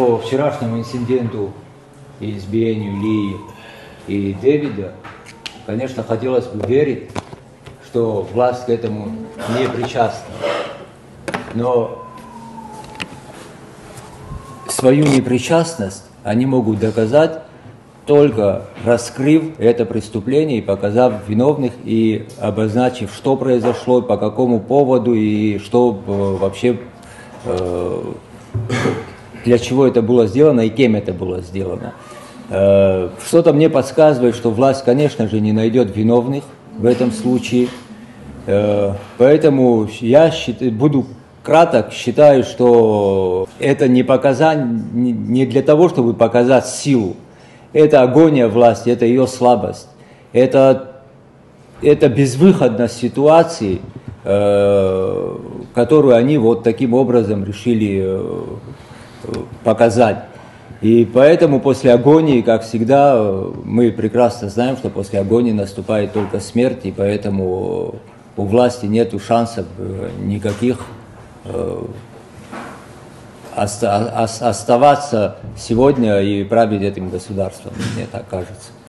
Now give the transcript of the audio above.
по вчерашнему инциденту и избиению Лии и Дэвида, конечно, хотелось бы верить, что власть к этому не причастна. Но свою непричастность они могут доказать только раскрыв это преступление и показав виновных и обозначив, что произошло, по какому поводу и что э, вообще э, для чего это было сделано и кем это было сделано. Э, что-то мне подсказывает, что власть, конечно же, не найдет виновных в этом случае. Поэтому я считаю, буду краток, считаю, что это не показание, не для того, чтобы показать силу. Это агония власти, это ее слабость. Это, это безвыходность ситуации, э, которую они вот таким образом решили э, показать. И поэтому после агонии, как всегда, мы прекрасно знаем, что после агонии наступает только смерть, и поэтому у власти нет шансов э, никаких э, оставаться сегодня и править этим государством, мне так кажется.